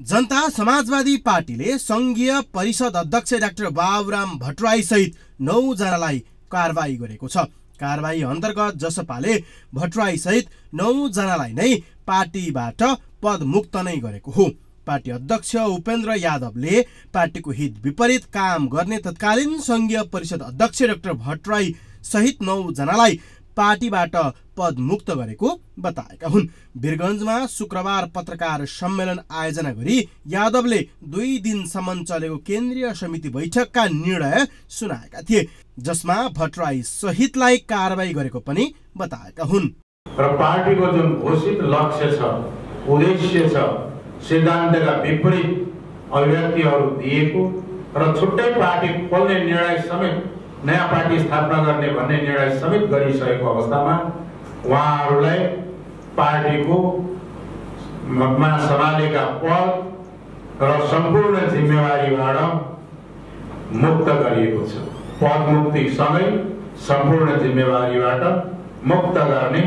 जनता समाजवादी पार्टीले सङ्घीय परिषद अध्यक्ष डाक्टर बाबुराम भट्टराई सहित नौजनालाई कारवाही गरेको छ। कारवाही अन्तर्गत जसपाले भट्टराई सहित नौजनालाई नै पार्टीबाट पदमुक्त नै गरेको हो। पार्टी अध्यक्ष उपेन्द्र यादवले पार्टीको हित विपरीत काम गर्ने तत्कालीन सङ्घीय परिषद अध्यक्ष डाक्टर भट्टराई सहित नौजनालाई पार्टीबाट पदमुक्त गरेको बताएका हुन्। वीरगञ्जमा शुक्रबार पत्रकार सम्मेलन आयोजना गरी यादवले दुई दिनसम्म चलेको केन्द्रीय समिति बैठकका निर्णय सुनाएका थिए जसमा भट्टराई सहितलाई कारवाही गरेको पनि बताएका हुन्। र पार्टीको जुन घोषित लक्ष्य छ उद्देश्य छ सिद्धान्तका विपरीत अभिव्यक्तिहरू दिएको र छुट्टै पार्टी खोल्ने निर्णय समेत नयाँ पार्टी स्थापना गर्ने भन्ने निर्णय समेत गरिसकेको अवस्थामा उहाँहरूलाई पार्टीको मा सम्हालेका पद र सम्पूर्ण जिम्मेवारीबाट मुक्त गरिएको छ। पद मुक्तिसँगै सम्पूर्ण जिम्मेवारीबाट मुक्त गर्ने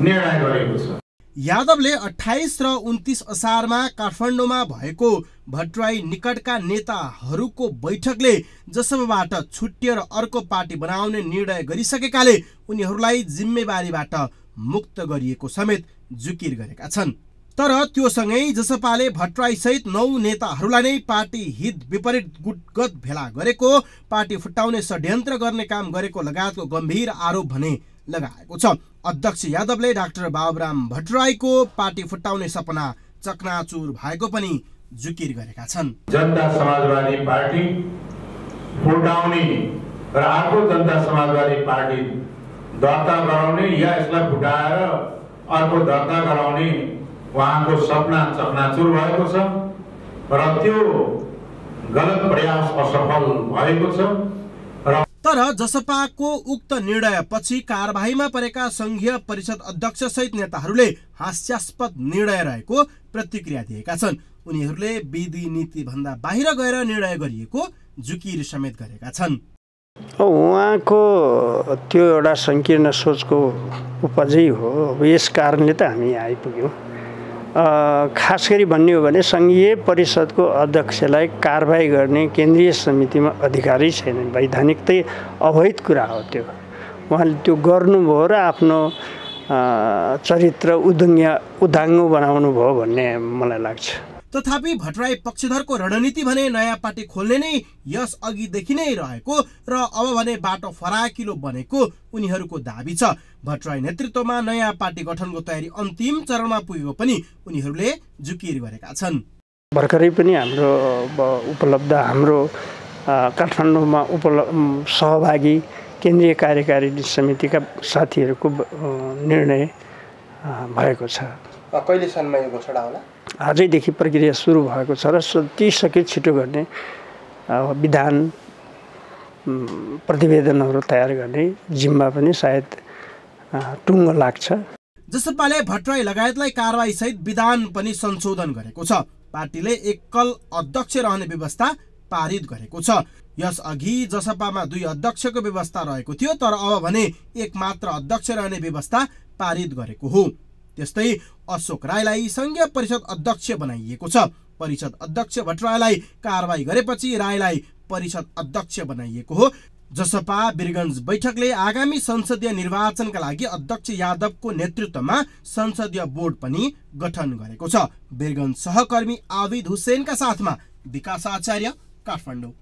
निर्णय गरेको छ। यादवले अठाइस र उन्तिस असारमा काठमाडौँमा भएको भट्टराई निकटका नेताहरूको बैठकले जसबाट छुट्टिएर अर्को पार्टी बनाउने निर्णय गरिसकेकाले उनीहरूलाई जिम्मेवारीबाट मुक्त गरिएको समेत जुकिर गरेका छन्। तर त्योसँगै जसपाले भट्टराई सहित नौ नेताहरूलाई नै पार्टी हित विपरीत गुटगत भेला गरेको पार्टी फुटाउने षड्यन्त्र गर्ने काम गरेको लगायतको गम्भीर आरोप भने लगाएको छ। अध्यक्ष यादवले डाक्टर बाबुराम भट्टराईको पार्टी फुटाउने सपना चकनाचुर भएको पनि जुकिर गरेका छन्। जनता समाजवादी पार्टी फुटाउने र अर्को जनता समाजवादी पार्टी दर्ता गराउने या यसलाई फुटाएर अर्को दर्ता गराउने उहाँको सपना चकनाचुर भएको छ र त्यो गलत प्रयास असफल भएको छ। तर जसपाको उक्त निर्णयपछि कारवाहीमा परेका सङ्घीय परिषद अध्यक्ष सहित नेताहरूले हास्यास्पद निर्णय रहेको प्रतिक्रिया दिएका छन्। उनीहरूले विधि नीति भन्दा बाहिर गएर निर्णय गरिएको जुकिर समेत गरेका छन्। उहाँको त्यो एउटा सङ्कीर्ण सोचको उपजै हो। यस कारणले त हामी आइपुग्यौँ। खास गरी भन्ने हो भने सङ्घीय परिषदको अध्यक्षलाई कारवाही गर्ने केन्द्रीय समितिमा अधिकारै छैन वैधानिक अवैध कुरा हो त्यो। उहाँले त्यो गर्नुभयो र आफ्नो चरित्र उदङ्ग उदाङ्गो बनाउनु भयो भन्ने मलाई लाग्छ। तथापि भट्टराई पक्षधरको रणनीति भने नयाँ पार्टी खोल्ने नै यस अघिदेखि नै रहेको र अब भने बाटो फराकिलो बनेको उनीहरूको दावी छ। भट्टराई नेतृत्वमा नयाँ पार्टी गठनको तयारी अन्तिम चरणमा पुगेको पनि उनीहरूले जुकिर गरेका छन्। भर्खरै पनि हाम्रो उपलब्ध हाम्रो काठमाडौँमा उपलब्ध सहभागी केन्द्रीय कार्यकारिणी समितिका साथीहरूको निर्णय भएको छ। कहिलेसम्म यो घोषणा होला? आजैदेखि प्रक्रिया सुरु भएको छ र ती सके छिटो गर्ने विधान प्रतिवेदनहरू तयार गर्ने जिम्मा पनि सायद टुङ्गो लाग्छ। जसपाले भट्टराई लगायतलाई कारवाही सहित विधान पनि संशोधन गरेको छ। पार्टीले एकल अध्यक्ष रहने व्यवस्था पारित गरेको छ। यस अघि जसपामा दुई अध्यक्षको व्यवस्था रहेको थियो तर अब भने एक मात्र अध्यक्ष रहने व्यवस्था पारित गरेको हो। त्यस्तै अशोक राईलाई सङ्घीय परिषद अध्यक्ष बनाइएको छ। परिषद अध्यक्ष भट्टराईलाई कारवाही गरेपछि राईलाई परिषद अध्यक्ष बनाइएको हो। जसपा वीरगञ्ज बैठकले आगामी संसदीय निर्वाचनका लागि अध्यक्ष यादवको नेतृत्वमा संसदीय बोर्ड पनि गठन गरेको छ। वीरगञ्ज सहकर्मी आविद हुसेनका साथमा विकास आचार्य काठमाडौँ।